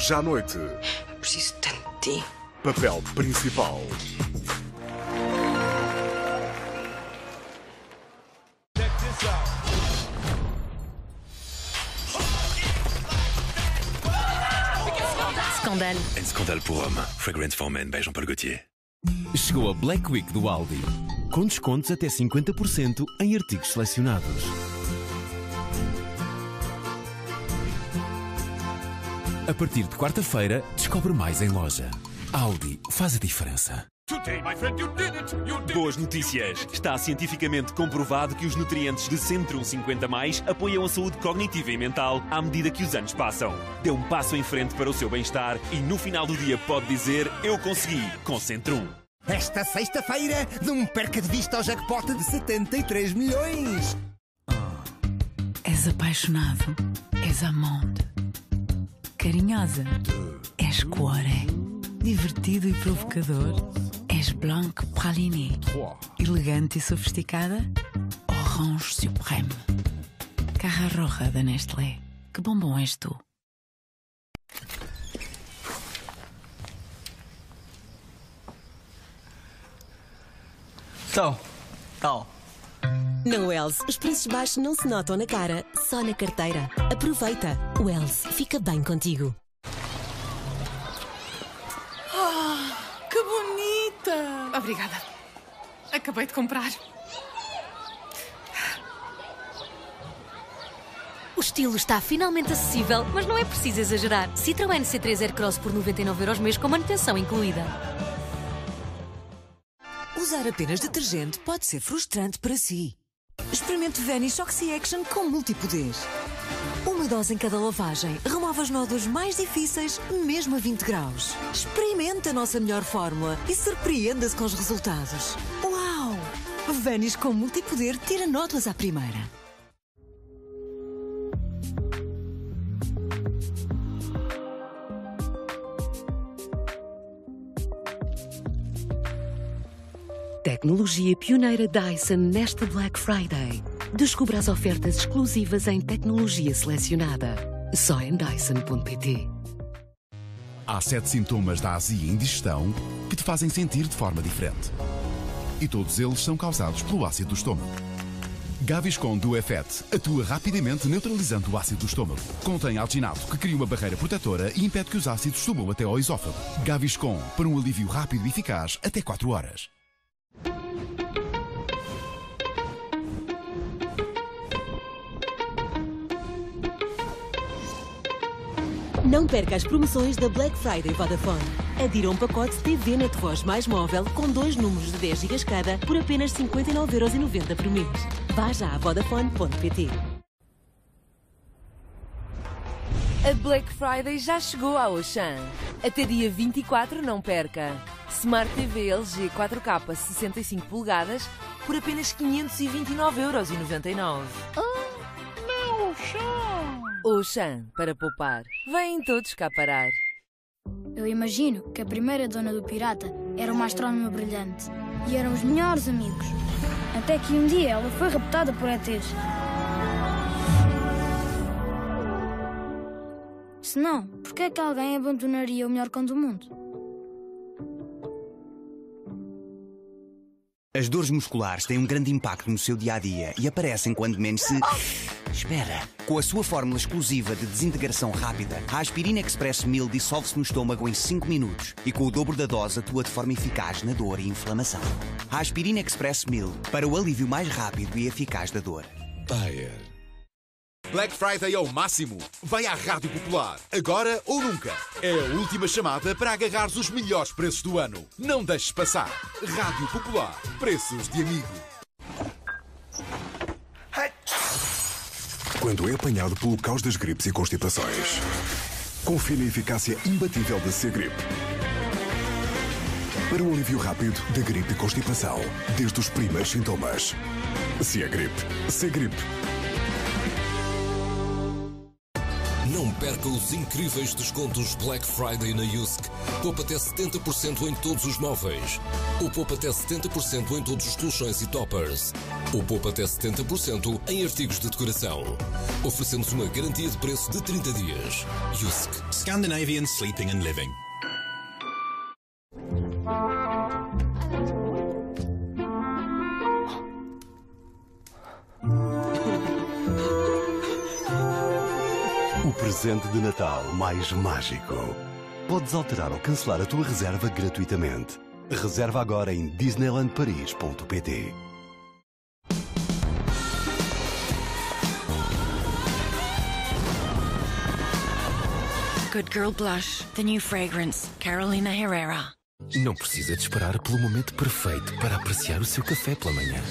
Hoje à noite, Preciso tanto de ti. papel principal. Scandale. Un scandale pour hommes. Fragrance for Men by Jean-Paul Gaultier. Chegou a Black Week do Aldi, com descontos até 50% em artigos selecionados. A partir de quarta-feira, descobre mais em loja. Aldi faz a diferença. Boas notícias! Está cientificamente comprovado que os nutrientes de Centrum 50 Mais apoiam a saúde cognitiva e mental à medida que os anos passam. Dê um passo em frente para o seu bem-estar e no final do dia pode dizer: Eu consegui com Centrum. Esta sexta-feira, não perca de vista ao jackpot de 73 milhões. És apaixonado. És amante. Carinhosa. És cuore. Divertido e provocador. És blanc praliné. Elegante e sofisticada. Orange supreme. Carra roja da Nestlé. Que bombom és tu? Então, tal. Na Wells, os preços baixos não se notam na cara, só na carteira. Aproveita. Wells, fica bem contigo. Que bonita! Obrigada. Acabei de comprar. O estilo está finalmente acessível, mas não é preciso exagerar. Citroën C3 Aircross por 99 euros mês com manutenção incluída. Usar apenas detergente pode ser frustrante para si. Experimente Vanish Oxy Action com multipoder. Uma dose em cada lavagem remove os nódulos mais difíceis, mesmo a 20 graus. Experimente a nossa melhor fórmula e surpreenda-se com os resultados. Uau! Vanish com multipoder tira nódulos à primeira. Tecnologia pioneira Dyson nesta Black Friday. Descubra as ofertas exclusivas em tecnologia selecionada. Só em Dyson.pt. Há sete sintomas da azia indigestão que te fazem sentir de forma diferente. E todos eles são causados pelo ácido do estômago. Gaviscon Duefet atua rapidamente neutralizando o ácido do estômago. Contém alginato que cria uma barreira protetora e impede que os ácidos subam até ao esófago. Gaviscon para um alívio rápido e eficaz até 4 horas. Não perca as promoções da Black Friday Vodafone. Adira um pacote TV Net Voz mais móvel com dois números de 10 GB cada por apenas 59,90€ por mês. Vá já a Vodafone.pt. A Black Friday já chegou ao Auchan. Até dia 24 não perca. Smart TV LG 4K 65 polegadas por apenas 529,99€. Oh, não, Auchan! Auchan, para poupar. Vêm todos cá parar. Eu imagino que a primeira dona do pirata era uma astrónoma brilhante e eram os melhores amigos. Até que um dia ela foi raptada por ETs. Se não, por que é que alguém abandonaria o melhor cão do mundo? As dores musculares têm um grande impacto no seu dia a dia e aparecem quando menos se. Espera! Com a sua fórmula exclusiva de desintegração rápida, a aspirina Express 1000 dissolve-se no estômago em 5 minutos e com o dobro da dose atua de forma eficaz na dor e inflamação. A aspirina Express 1000 para o alívio mais rápido e eficaz da dor. Bayer. Black Friday é o máximo. Vai à Rádio Popular. Agora ou nunca. É a última chamada para agarrares os melhores preços do ano. Não deixes passar. Rádio Popular. Preços de amigo. Quando é apanhado pelo caos das gripes e constipações. Confie na eficácia imbatível da C-Grip. Para um alívio rápido da gripe e constipação, desde os primeiros sintomas. Se gripe, C-Grip. Não perca os incríveis descontos Black Friday na USC. Poupa até 70% em todos os móveis. Ou poupa até 70% em todos os colchões e toppers. Ou poupa até 70% em artigos de decoração. Oferecemos uma garantia de preço de 30 dias. USC. Scandinavian Sleeping and Living. Presente de Natal mais mágico. Podes alterar ou cancelar a tua reserva gratuitamente. Reserva agora em disneylandparis.pt. Good Girl Blush, the new fragrance, Carolina Herrera. Não precisa de esperar pelo momento perfeito para apreciar o seu café pela manhã.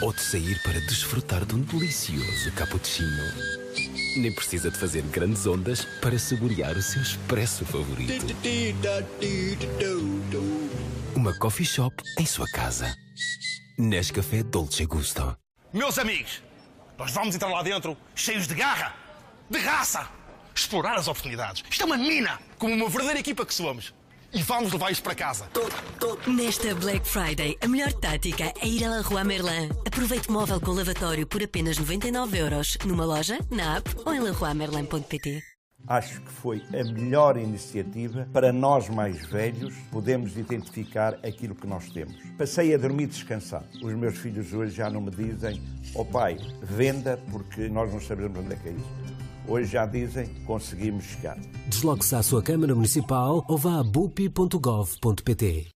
Ou de sair para desfrutar de um delicioso cappuccino. Nem precisa de fazer grandes ondas para saborear o seu expresso favorito. Uma coffee shop em sua casa. Nescafé Dolce Gusto. Meus amigos, nós vamos entrar lá dentro cheios de garra, de raça, explorar as oportunidades. Isto é uma mina, como uma verdadeira equipa que somos. E vamos levar isto para casa. Nesta Black Friday, a melhor tática é ir à Leroy Merlin. Aproveite móvel com lavatório por apenas 99 euros numa loja, na app ou em leroymerlin.pt. Acho que foi a melhor iniciativa para nós mais velhos podermos identificar aquilo que nós temos. Passei a dormir descansado. Os meus filhos hoje já não me dizem, ó oh pai, venda porque nós não sabemos onde é que é isso. Hoje já dizem, conseguimos chegar. Desloque-se à sua Câmara Municipal ou vá a bupi.gov.pt.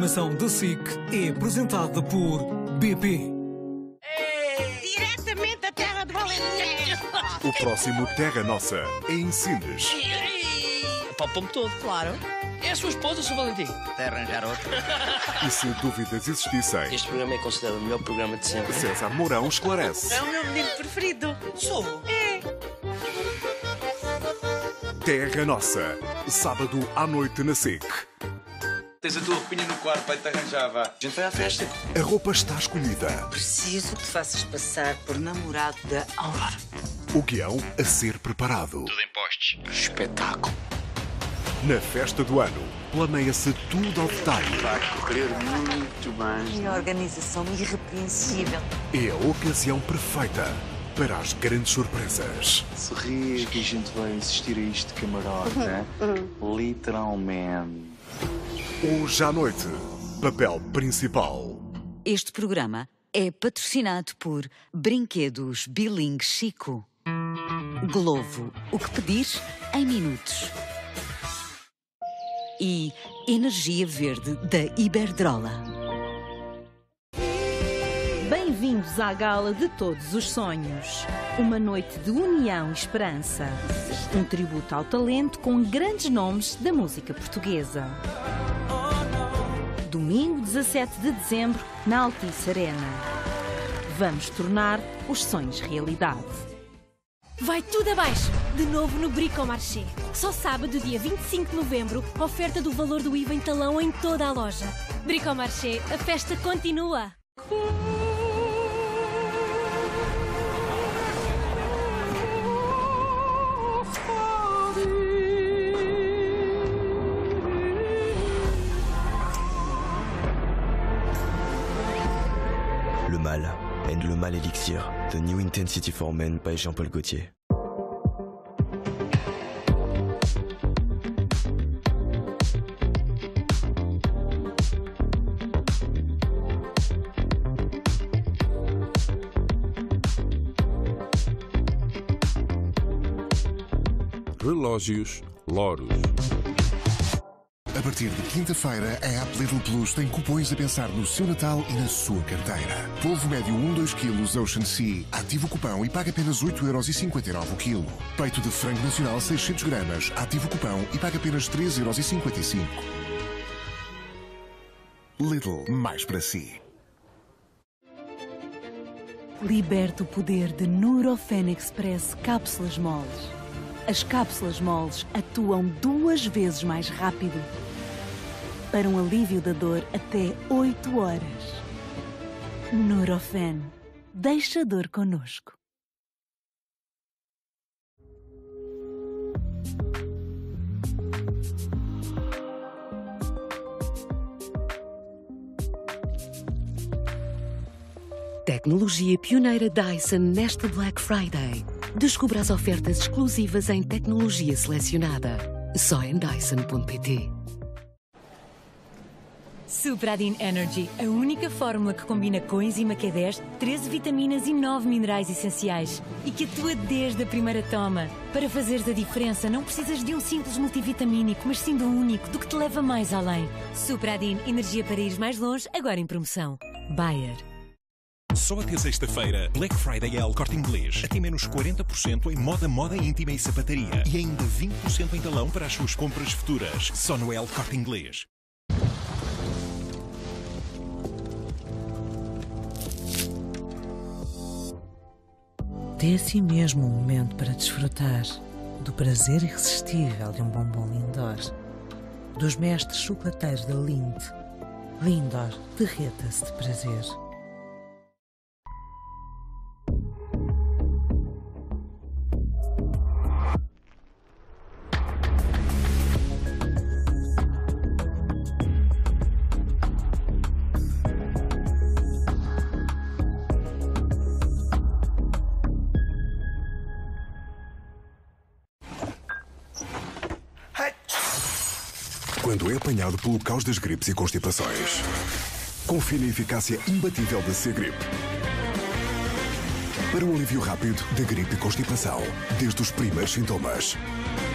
programação da SIC é apresentada por BP. Diretamente da terra de Valentim. O próximo Terra Nossa é em Sindes. Palpou-me todo. Claro. É a sua esposa, Sr. Valentim. Até arranjar outro. E se dúvidas existissem, Este programa é considerado o melhor programa de sempre. César Mourão esclarece. É o meu menino preferido. Sou. É. Terra Nossa, sábado à noite na SIC. Tens a tua roupinha no quarto, pai te arranjava. A gente vai à festa. A roupa está escolhida. Preciso que te faças passar por namorado da Aurora. O guião a ser preparado. Tudo em postes. Espetáculo. Na festa do ano, planeia-se tudo ao detalhe. Vai correr muito bem. E a organização irrepreensível. É a ocasião perfeita para as grandes surpresas. Sorri que a gente vai assistir a isto de camarote, né? Literalmente. Hoje à noite, papel principal. Este programa é patrocinado por Brinquedos Biling Chico. Glovo, o que pedir em minutos. E Energia Verde da Iberdrola. Bem-vindos à Gala de Todos os Sonhos. Uma noite de união e esperança. Um tributo ao talento com grandes nomes da música portuguesa. Domingo 17 de dezembro, na Altice Arena. Vamos tornar os sonhos realidade. Vai tudo abaixo, de novo no Bricomarché. Só sábado, dia 25 de novembro, oferta do valor do IVA em talão em toda a loja. Bricomarché, a festa continua. Elixir. The new intensity for men by Jean-Paul Gaultier. Relógios Loros. A partir de quinta-feira, a app Lidl Plus tem cupons a pensar no seu Natal e na sua carteira. Polvo médio 1, 2 kg Ocean Sea. Ativa o cupão e paga apenas 8,59€ o quilo. Peito de frango nacional 600 gramas. Ativa o cupão e paga apenas 3,55€. Lidl, mais para si. Liberta o poder de Nurofen Express Cápsulas Moles. As cápsulas moles atuam duas vezes mais rápido para um alívio da dor até 8 horas. Nurofen. Deixa a dor conosco. Tecnologia pioneira Dyson nesta Black Friday. Descubra as ofertas exclusivas em tecnologia selecionada. Só em Dyson.pt. Supradin Energy, a única fórmula que combina coenzima Q10, 13 vitaminas e 9 minerais essenciais e que atua desde a primeira toma. Para fazeres a diferença, não precisas de um simples multivitamínico, mas sim do único, do que te leva mais além. Supradin, energia para ir mais longe, agora em promoção. Bayer. Só até sexta-feira, Black Friday é El Corte Inglês. Até menos 40% em moda, moda íntima e sapataria. E ainda 20% em talão para as suas compras futuras. Só no El Corte Inglês. Dê a si mesmo um momento para desfrutar do prazer irresistível de um bombom Lindor. Dos mestres chocolateiros da Lind. Lindor, derreta-se de prazer. Quando é apanhado pelo caos das gripes e constipações, confie na eficácia imbatível da C-Grip. Para um alívio rápido da gripe e constipação, desde os primeiros sintomas.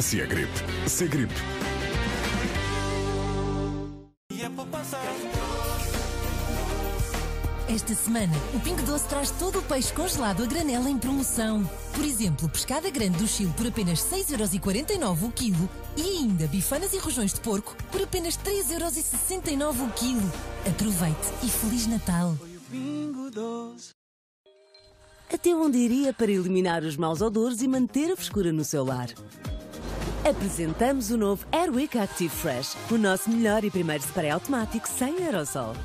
Se é C-Grip. Esta semana, o Pingo Doce traz todo o peixe congelado a granela em promoção. Por exemplo, pescada grande do Chile por apenas 6,49€ o quilo e ainda bifanas e rojões de porco por apenas 3,69€ o quilo. Aproveite e Feliz Natal! Até onde iria para eliminar os maus odores e manter a frescura no seu lar? Apresentamos o novo Airwick Active Fresh, o nosso melhor e primeiro spray automático sem aerosol.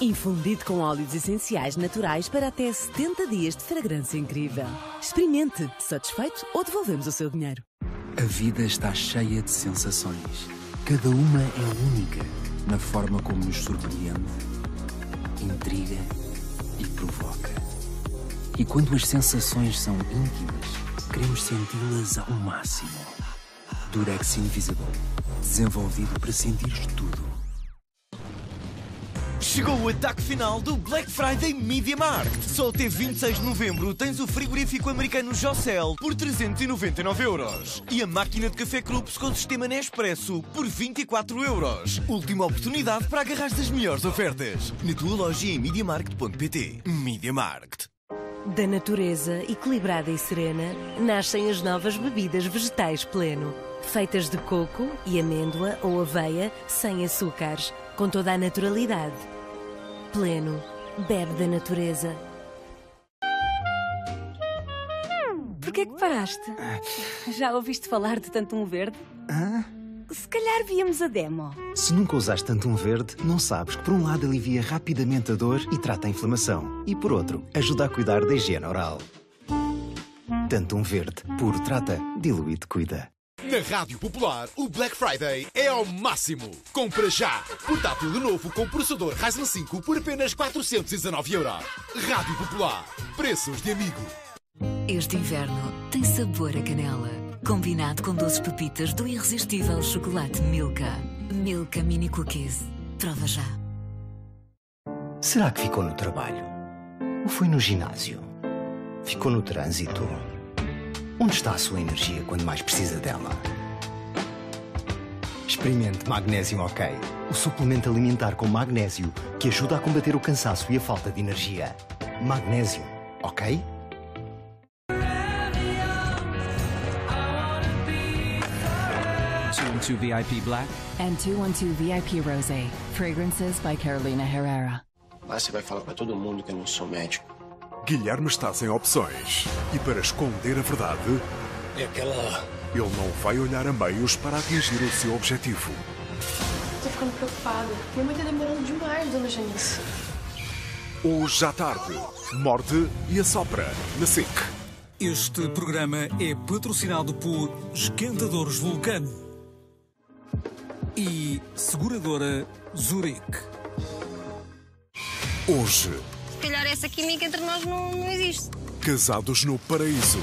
Infundido com óleos essenciais naturais para até 70 dias de fragrância incrível. Experimente. Satisfeito ou devolvemos o seu dinheiro. A vida está cheia de sensações. Cada uma é única na forma como nos surpreende, intriga e provoca. E quando as sensações são íntimas, queremos senti-las ao máximo. Durex Invisible desenvolvido para sentires tudo. Chegou o ataque final do Black Friday Media Markt. Só até 26 de novembro tens o frigorífico americano Jocel por 399 euros e a máquina de café Krups com sistema Nespresso por 24 euros. Última oportunidade para agarrar as melhores ofertas. Na tua loja em MediaMarkt.pt. Media Markt. Da natureza equilibrada e serena nascem as novas bebidas vegetais pleno. Feitas de coco e amêndoa ou aveia sem açúcares, com toda a naturalidade. Pleno. Bebe da natureza. Porquê que paraste? Já ouviste falar de tanto um verde? Hã? Se calhar víamos a demo. Se nunca usaste tanto um verde, não sabes que por um lado alivia rapidamente a dor e trata a inflamação. E por outro, ajuda a cuidar da higiene oral. Tanto um verde, puro trata, diluído cuida. Na Rádio Popular, o Black Friday é ao máximo. Compra já! Portátil de novo com processador Ryzen 5 por apenas 419 euros. Rádio Popular. Preços de amigo. Este inverno tem sabor a canela. Combinado com doces pepitas do irresistível chocolate Milka. Milka Mini Cookies. Prova já. Será que ficou no trabalho? Ou foi no ginásio? Ficou no trânsito? Onde está a sua energia quando mais precisa dela? Experimente Magnésio OK, o suplemento alimentar com magnésio que ajuda a combater o cansaço e a falta de energia. Magnésio, ok? Two and two VIP Black. And 212 VIP Rosé. Fragrances by Carolina Herrera. Lá você vai falar pra todo mundo que eu não sou médico. Guilherme está sem opções. E para esconder a verdade, É aquela. ele não vai olhar a meios para atingir o seu objetivo. Tô ficando preocupada. Minha mãe tá demorando demais, dona Janice. Hoje à tarde, morde e assopra na SIC. Este programa é patrocinado por Esquentadores Vulcano e Seguradora Zurich. Hoje, Se calhar essa química entre nós não, não existe. casados no paraíso.